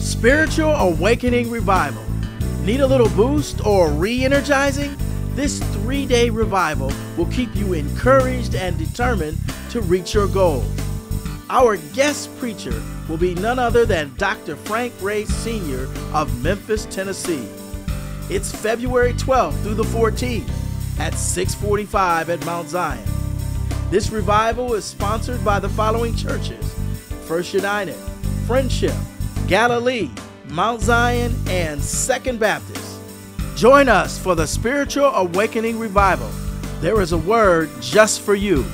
Spiritual Awakening Revival. Need a little boost or re energizing? This three day revival will keep you encouraged and determined to reach your goals. Our guest preacher will be none other than Dr. Frank Ray Sr. of Memphis, Tennessee. It's February 12th through the 14th at 645 at Mount Zion. This revival is sponsored by the following churches First United, Friendship, Galilee, Mount Zion, and Second Baptist. Join us for the Spiritual Awakening Revival. There is a word just for you.